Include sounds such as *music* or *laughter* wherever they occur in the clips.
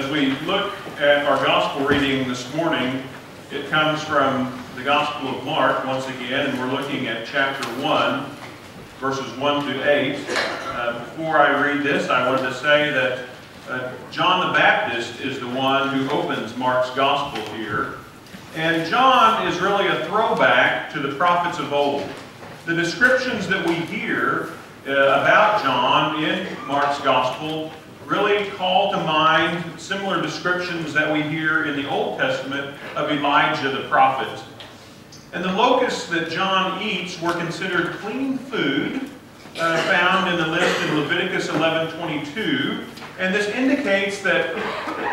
As we look at our gospel reading this morning, it comes from the Gospel of Mark once again, and we're looking at chapter 1, verses 1 to 8. Uh, before I read this, I wanted to say that uh, John the Baptist is the one who opens Mark's gospel here. And John is really a throwback to the prophets of old. The descriptions that we hear uh, about John in Mark's gospel really call to mind similar descriptions that we hear in the Old Testament of Elijah the prophet. And the locusts that John eats were considered clean food, uh, found in the list in Leviticus 11:22. And this indicates that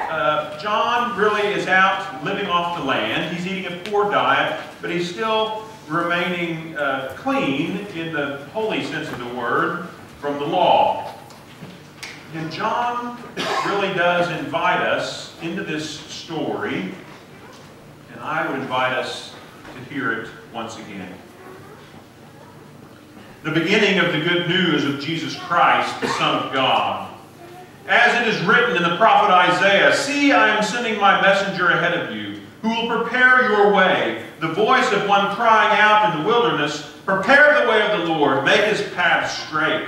uh, John really is out living off the land. He's eating a poor diet, but he's still remaining uh, clean in the holy sense of the word from the law. And John really does invite us into this story, and I would invite us to hear it once again. The beginning of the good news of Jesus Christ, the Son of God. As it is written in the prophet Isaiah, See, I am sending my messenger ahead of you, who will prepare your way, the voice of one crying out in the wilderness, Prepare the way of the Lord, make his path straight.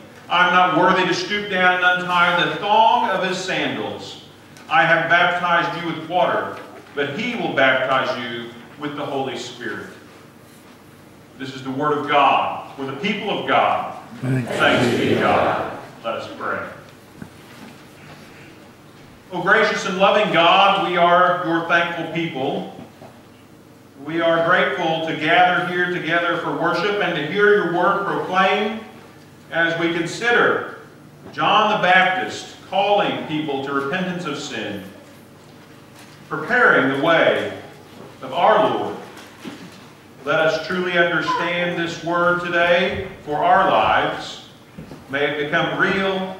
I am not worthy to stoop down and untie the thong of his sandals. I have baptized you with water, but he will baptize you with the Holy Spirit. This is the word of God for the people of God. Thanks, be to God. Let us pray. Oh, gracious and loving God, we are your thankful people. We are grateful to gather here together for worship and to hear your word proclaimed as we consider John the Baptist calling people to repentance of sin, preparing the way of our Lord. Let us truly understand this word today for our lives. May it become real,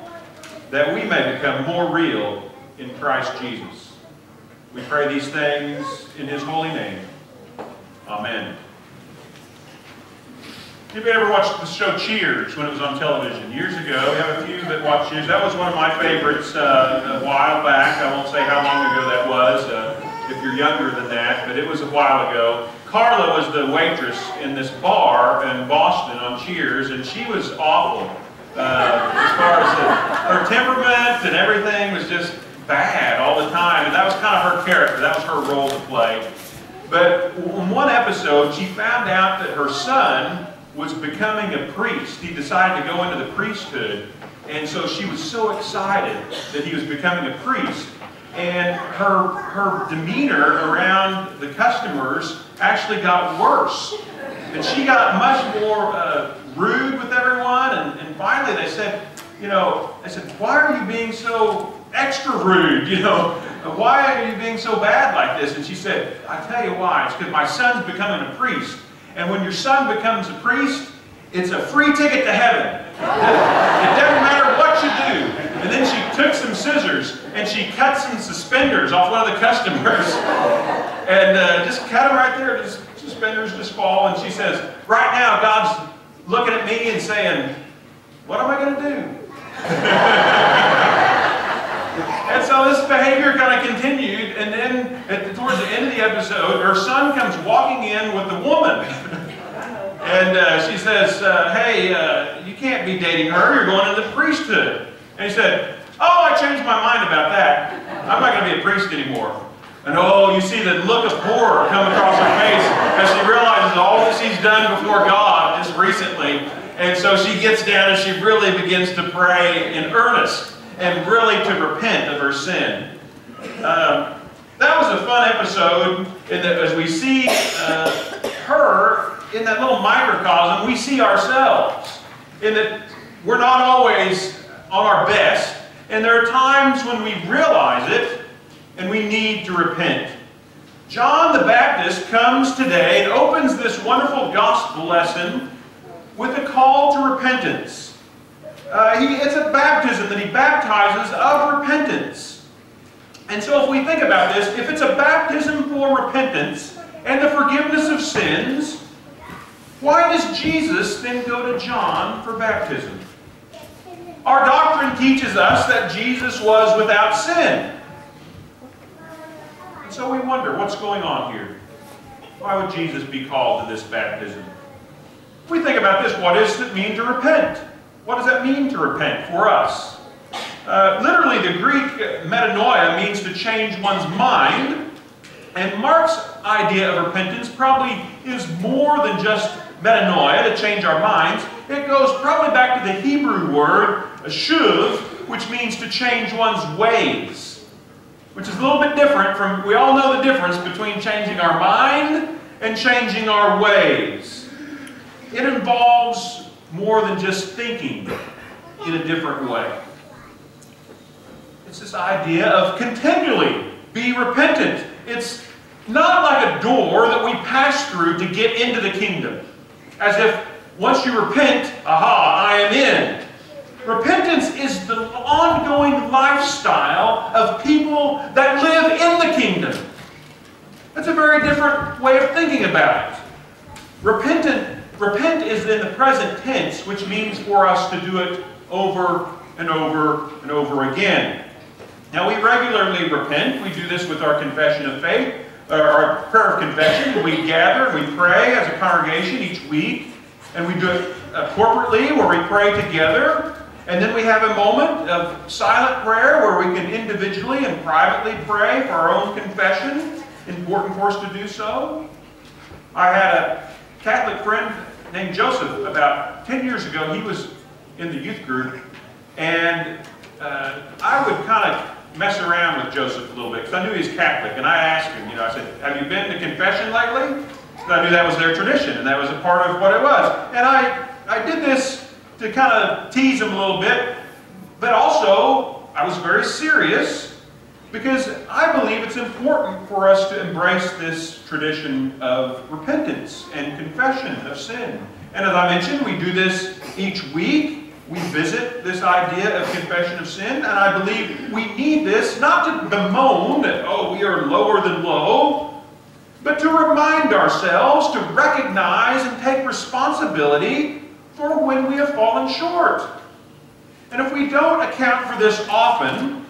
that we may become more real in Christ Jesus. We pray these things in his holy name. Amen. Anybody ever watched the show Cheers when it was on television? Years ago, we have a few that watch Cheers. That was one of my favorites uh, a while back. I won't say how long ago that was, uh, if you're younger than that, but it was a while ago. Carla was the waitress in this bar in Boston on Cheers, and she was awful. Uh, as far as her temperament and everything was just bad all the time, and that was kind of her character. That was her role to play. But in one episode, she found out that her son was becoming a priest. He decided to go into the priesthood. And so she was so excited that he was becoming a priest. And her, her demeanor around the customers actually got worse. And she got much more uh, rude with everyone. And, and finally they said, you know, I said, why are you being so extra rude? *laughs* You know, why are you being so bad like this? And she said, I tell you why. It's because my son's becoming a priest. And when your son becomes a priest, it's a free ticket to heaven. It doesn't matter what you do. And then she took some scissors and she cut some suspenders off one of the customers. And uh, just cut them right there. The suspenders just fall. And she says, right now, God's looking at me and saying, what am I going to do? *laughs* and so this behavior kind of continued, and then at, towards the end of the episode, her son comes walking in with the woman. and uh, she says, uh, hey, uh, you can't be dating her, you're going into the priesthood. And he said, oh, I changed my mind about that. I'm not going to be a priest anymore. And oh, you see the look of horror come across her face as she realizes all that she's done before God just recently. And so she gets down and she really begins to pray in earnest and really to repent of her sin. Um, that was a fun episode in that as we see uh, her in that little microcosm, we see ourselves in that we're not always on our best And there are times when we realize it and we need to repent. John the Baptist comes today and opens this wonderful gospel lesson with a call to repentance. Uh, he, it's a baptism that he baptizes of repentance. And so if we think about this, if it's a baptism for repentance and the forgiveness of sins, why does Jesus then go to John for baptism? Our doctrine teaches us that Jesus was without sin. And so we wonder, what's going on here? Why would Jesus be called to this baptism? If we think about this, what does it mean to repent? What does that mean to repent for us? Uh, literally, the Greek metanoia means to change one's mind. And Mark's idea of repentance probably is more than just metanoia, to change our minds. It goes probably back to the Hebrew word, shuv, which means to change one's ways. Which is a little bit different from, we all know the difference between changing our mind and changing our ways. It involves more than just thinking in a different way. It's this idea of continually be repentant. It's not like a door that we pass through to get into the kingdom. As if once you repent, aha, I am in. Repentance is the ongoing lifestyle of people that live in the kingdom. That's a very different way of thinking about it. Repentant, repent is in the present tense, which means for us to do it over and over and over again. Now, we regularly repent. We do this with our confession of faith, our prayer of confession. We gather we pray as a congregation each week, and we do it uh, corporately where we pray together. And then we have a moment of silent prayer where we can individually and privately pray for our own confession. Important for us to do so. I had a Catholic friend named Joseph about 10 years ago. He was in the youth group, and uh, I would kind of mess around with Joseph a little bit because I knew he was Catholic. And I asked him, you know, I said, Have you been to confession lately? Because I knew that was their tradition and that was a part of what it was. And I, I did this to kind of tease him a little bit, but also I was very serious because I believe it's important for us to embrace this tradition of repentance and confession of sin. And as I mentioned, we do this each week we visit this idea of confession of sin, and I believe we need this not to bemoan that, oh, we are lower than low, but to remind ourselves to recognize and take responsibility for when we have fallen short. And if we don't account for this often,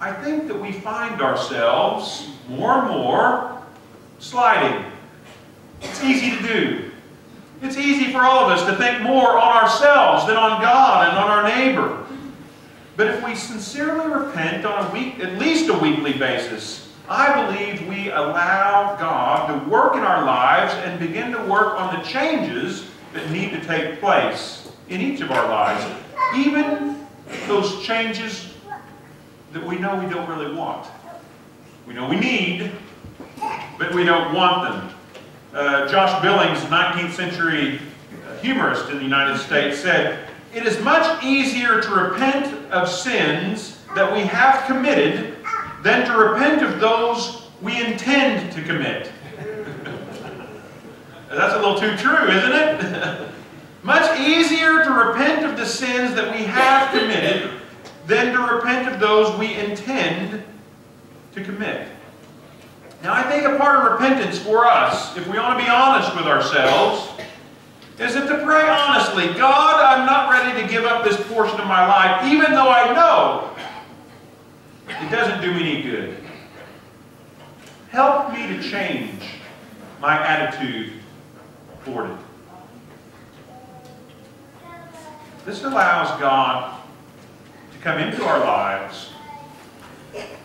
I think that we find ourselves more and more sliding. It's easy to do. It's easy for all of us to think more on ourselves than on God and on our neighbor. But if we sincerely repent on a week, at least a weekly basis, I believe we allow God to work in our lives and begin to work on the changes that need to take place in each of our lives. Even those changes that we know we don't really want. We know we need, but we don't want them. Uh, Josh Billings, 19th century humorist in the United States, said, It is much easier to repent of sins that we have committed than to repent of those we intend to commit. *laughs* That's a little too true, isn't it? *laughs* much easier to repent of the sins that we have committed than to repent of those we intend to commit. Now, I think a part of repentance for us, if we want to be honest with ourselves, is that to pray honestly, God, I'm not ready to give up this portion of my life, even though I know it doesn't do me any good. Help me to change my attitude toward it. This allows God to come into our lives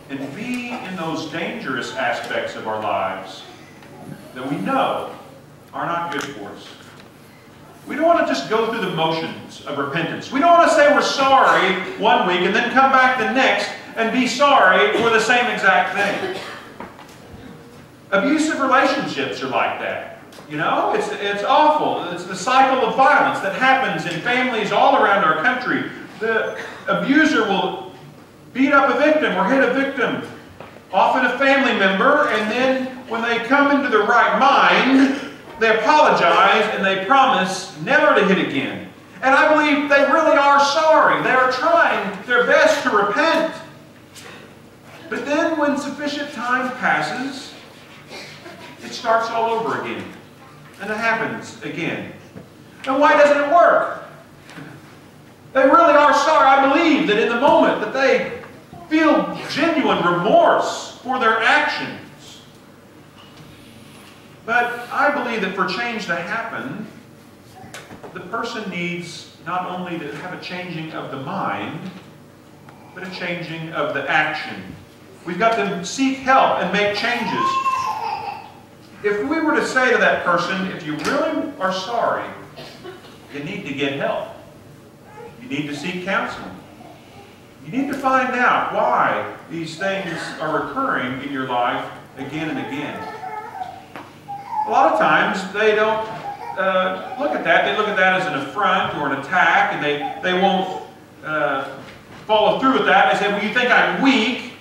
and be in those dangerous aspects of our lives that we know are not good for us. We don't want to just go through the motions of repentance. We don't want to say we're sorry one week and then come back the next and be sorry for the same exact thing. Abusive relationships are like that. You know, it's, it's awful. It's the cycle of violence that happens in families all around our country. The abuser will beat up a victim or hit a victim, often a family member, and then when they come into the right mind, they apologize and they promise never to hit again. And I believe they really are sorry. They are trying their best to repent. But then when sufficient time passes, it starts all over again. And it happens again. And why doesn't it work? They really are sorry. I believe that in the moment that they feel genuine remorse for their actions. But I believe that for change to happen, the person needs not only to have a changing of the mind, but a changing of the action. We've got to seek help and make changes. If we were to say to that person, if you really are sorry, you need to get help. Need to seek counseling. You need to find out why these things are recurring in your life again and again. A lot of times they don't uh, look at that. They look at that as an affront or an attack, and they, they won't uh, follow through with that. They say, well, you think I'm weak,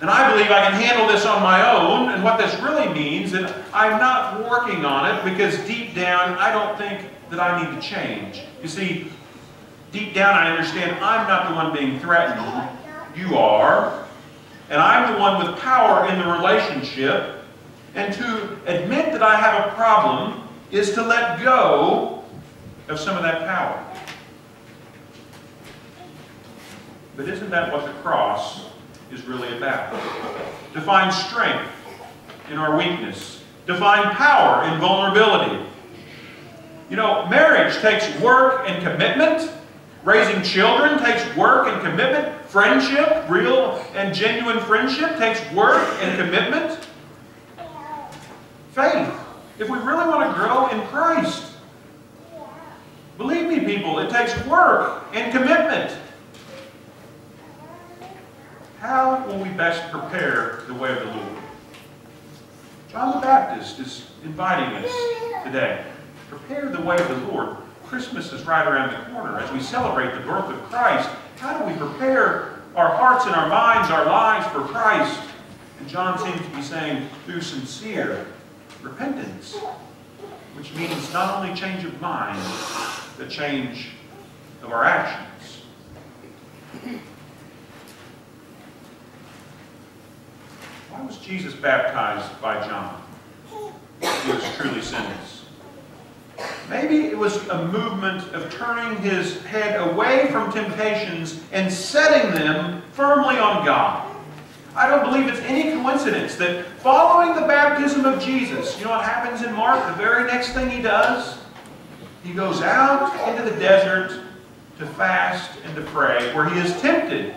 and I believe I can handle this on my own. And what this really means is I'm not working on it because deep down I don't think that I need to change. You see, deep down I understand I'm not the one being threatened. You are. And I'm the one with power in the relationship. And to admit that I have a problem is to let go of some of that power. But isn't that what the cross is really about? To find strength in our weakness. To find power in vulnerability. You know, marriage takes work and commitment. Raising children takes work and commitment. Friendship, real and genuine friendship, takes work and commitment. Faith if we really want to grow in Christ. Believe me, people, it takes work and commitment. How will we best prepare the way of the Lord? John the Baptist is inviting us today. Prepare the way of the Lord. Christmas is right around the corner. As we celebrate the birth of Christ, how do we prepare our hearts and our minds, our lives for Christ? And John seems to be saying, through sincere repentance, which means not only change of mind, but change of our actions. Why was Jesus baptized by John? He was truly sinless. Maybe it was a movement of turning his head away from temptations and setting them firmly on God. I don't believe it's any coincidence that following the baptism of Jesus, you know what happens in Mark? The very next thing he does, he goes out into the desert to fast and to pray, where he is tempted.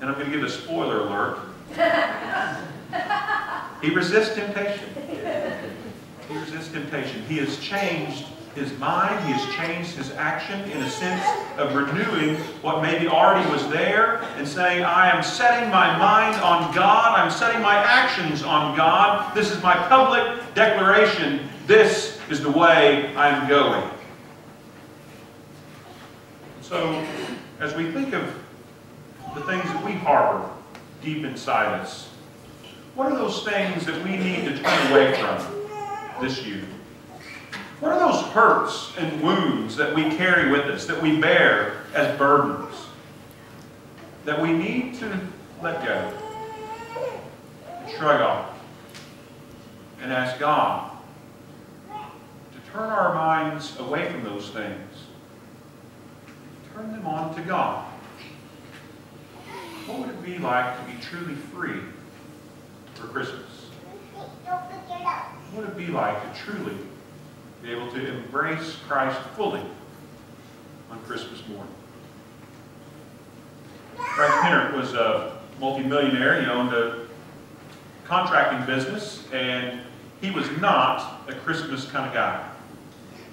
And I'm going to give a spoiler alert. *laughs* He resists temptation. He resists temptation. He has changed his mind, he has changed his action in a sense of renewing what maybe already was there and saying, I am setting my mind on God, I'm setting my actions on God. This is my public declaration. This is the way I'm going. So, as we think of the things that we harbor deep inside us, what are those things that we need to turn away from this year? What are those hurts and wounds that we carry with us, that we bear as burdens, that we need to let go, and shrug off, and ask God to turn our minds away from those things, turn them on to God? What would it be like to be truly free for Christmas? What would it be like to truly be able to embrace Christ fully on Christmas morning. Frank Pennert was a multimillionaire. He owned a contracting business, and he was not a Christmas kind of guy.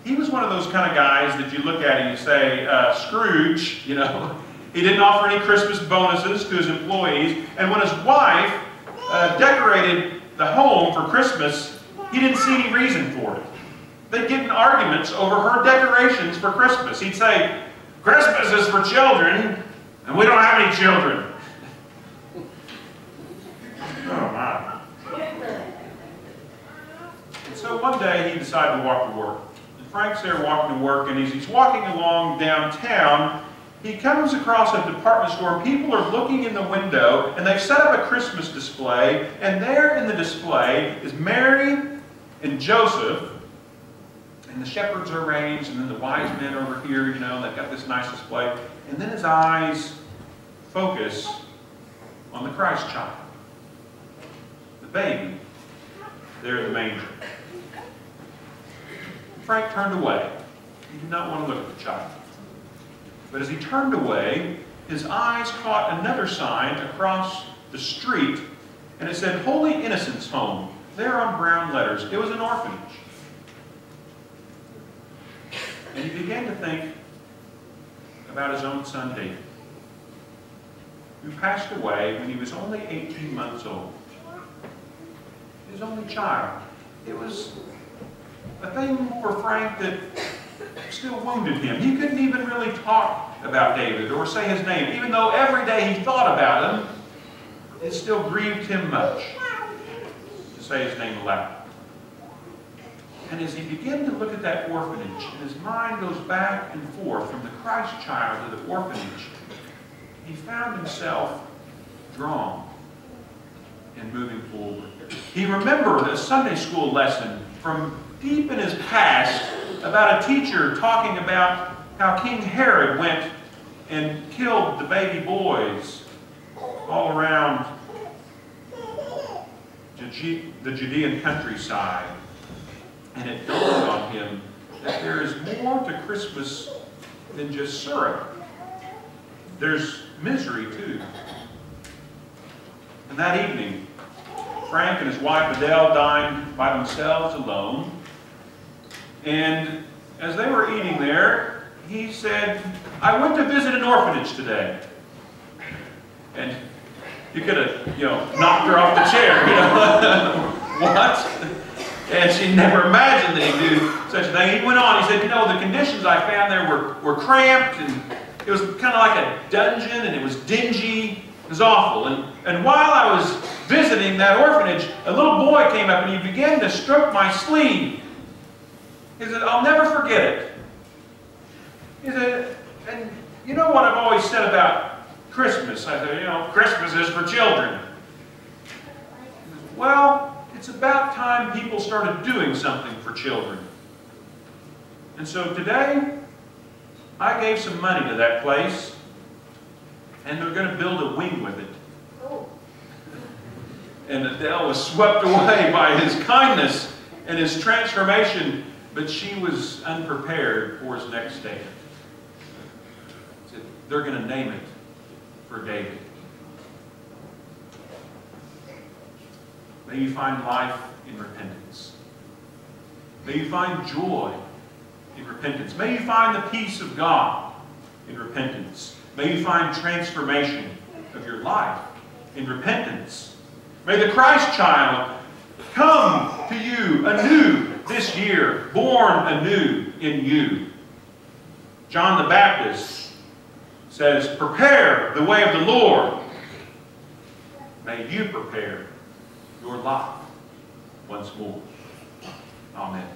He was one of those kind of guys that you look at and you say, uh, Scrooge, you know, *laughs* he didn't offer any Christmas bonuses to his employees, and when his wife uh, decorated the home for Christmas, he didn't see any reason for it. They'd get in arguments over her decorations for Christmas. He'd say, Christmas is for children, and we don't have any children. Oh, my. And so one day he decided to walk to work. And Frank's there walking to work, and as he's walking along downtown, he comes across a department store, people are looking in the window, and they've set up a Christmas display, and there in the display is Mary and Joseph, and the shepherds are arranged, and then the wise men over here, you know, they've got this nice display. And then his eyes focus on the Christ child, the baby, there in the manger. Frank turned away. He did not want to look at the child. But as he turned away, his eyes caught another sign across the street, and it said, Holy Innocents Home, there on brown letters. It was an orphanage. And he began to think about his own son David, who passed away when he was only 18 months old. His only child. It was a thing for Frank that still wounded him. He couldn't even really talk about David or say his name. Even though every day he thought about him, it still grieved him much say his name aloud. And as he began to look at that orphanage, and his mind goes back and forth from the Christ child to the orphanage, he found himself drawn and moving forward. He remembered a Sunday school lesson from deep in his past about a teacher talking about how King Herod went and killed the baby boys all around the Judean countryside. And it dawned on him that there is more to Christmas than just syrup. There's misery too. And that evening, Frank and his wife Adele dined by themselves alone. And as they were eating there, he said, I went to visit an orphanage today. You could have, you know, knocked her off the chair. You know? *laughs* what? And she never imagined that he'd do such a thing. He went on, he said, you know, the conditions I found there were, were cramped, and it was kind of like a dungeon, and it was dingy. It was awful. And, and while I was visiting that orphanage, a little boy came up and he began to stroke my sleeve. He said, I'll never forget it. He said, and you know what I've always said about Christmas? I said, you know, Christmas is for children. Well, it's about time people started doing something for children. And so today, I gave some money to that place, and they're going to build a wing with it. Oh. And Adele was swept away by his kindness and his transformation, but she was unprepared for his next statement. They're going to name it for David. May you find life in repentance. May you find joy in repentance. May you find the peace of God in repentance. May you find transformation of your life in repentance. May the Christ child come to you anew this year, born anew in you. John the Baptist says, Prepare the way of the Lord. May you prepare your life once more. Amen.